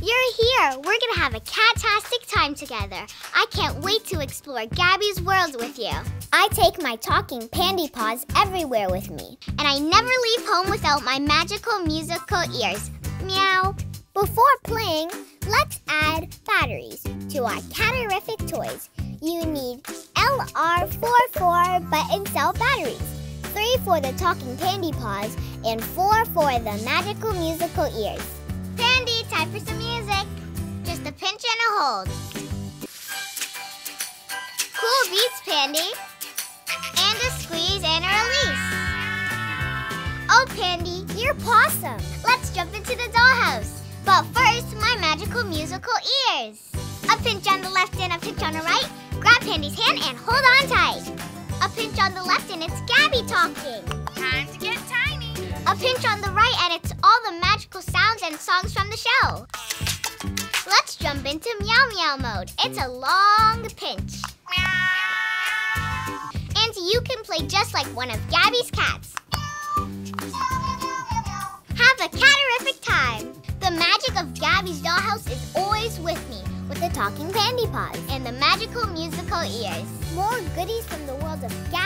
You're here. We're gonna have a cat-tastic time together. I can't wait to explore Gabby's world with you. I take my talking pandy paws everywhere with me. And I never leave home without my magical musical ears. Meow. Before playing, let's add batteries to our catterific toys. You need LR44 button cell batteries, three for the talking pandy paws, and four for the magical musical ears. Time for some music. Just a pinch and a hold. Cool beats, Pandy. And a squeeze and a release. Oh, Pandy, you're pawsome. Let's jump into the dollhouse. But first, my magical musical ears. A pinch on the left and a pinch on the right. Grab Pandy's hand and hold on tight. A pinch on the left and it's Gabby talking. Time to get tiny. A pinch on the right and it's all the magical sounds and songs from the show. Let's jump into meow meow mode. It's a long pinch. And you can play just like one of Gabby's cats. Have a catterific time. The magic of Gabby's dollhouse is always with me with the talking pandy paws and the magical musical ears. More goodies from the world of Gabby.